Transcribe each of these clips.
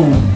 Show!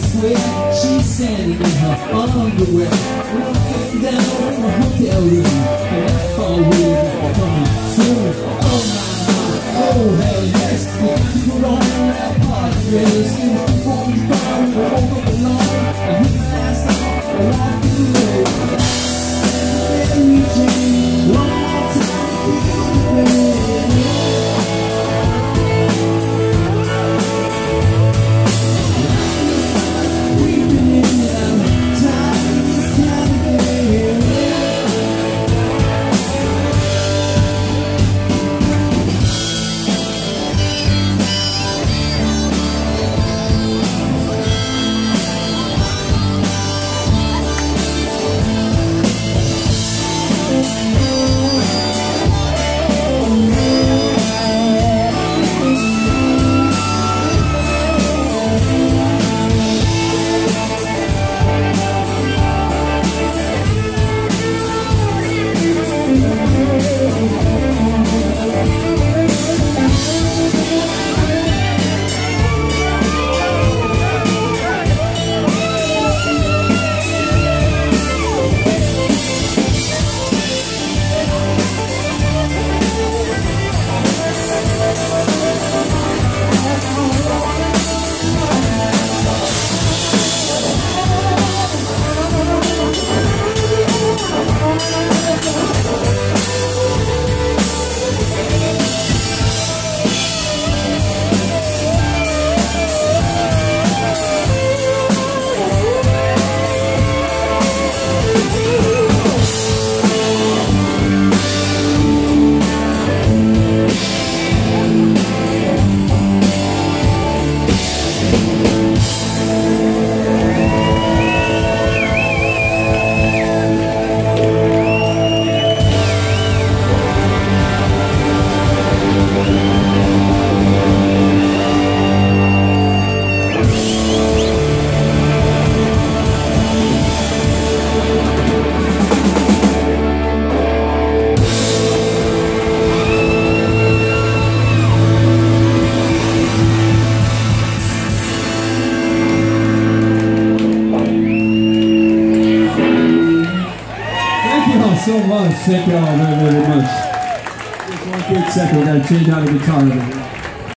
She's standing in her underwear Walking down in a hotel room And I call waiting coming soon Oh my, my, oh hell yes We put on that party dress so much. Thank you all very, very much. Just one quick second. we got to change out the guitar.